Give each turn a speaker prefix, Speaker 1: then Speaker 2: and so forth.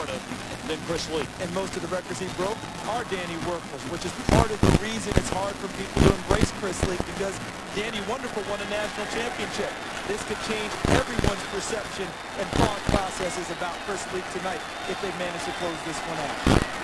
Speaker 1: Florida than Chris Leak.
Speaker 2: And most of the records he broke are Danny Wuerffel's, which is part of the reason it's hard for people to embrace Chris Leak because Danny Wuerffel won a national championship. This could change everyone's perception and thought processes about Chris Leak tonight if they manage to close this one out.